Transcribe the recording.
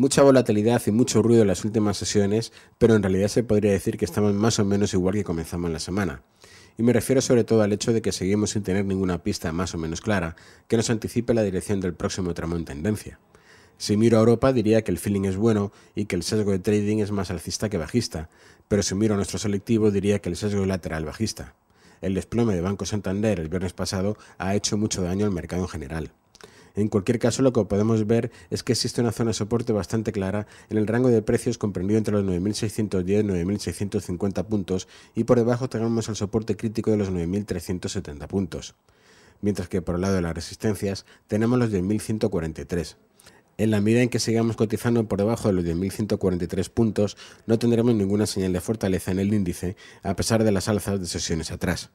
Mucha volatilidad y mucho ruido en las últimas sesiones, pero en realidad se podría decir que estamos más o menos igual que comenzamos la semana. Y me refiero sobre todo al hecho de que seguimos sin tener ninguna pista más o menos clara que nos anticipe la dirección del próximo tramo en tendencia. Si miro a Europa diría que el feeling es bueno y que el sesgo de trading es más alcista que bajista, pero si miro a nuestro selectivo diría que el sesgo es lateral bajista. El desplome de Banco Santander el viernes pasado ha hecho mucho daño al mercado en general. En cualquier caso, lo que podemos ver es que existe una zona de soporte bastante clara en el rango de precios comprendido entre los 9.610 y 9.650 puntos y por debajo tenemos el soporte crítico de los 9.370 puntos. Mientras que por el lado de las resistencias tenemos los 10.143. En la medida en que sigamos cotizando por debajo de los 10.143 puntos, no tendremos ninguna señal de fortaleza en el índice, a pesar de las alzas de sesiones atrás.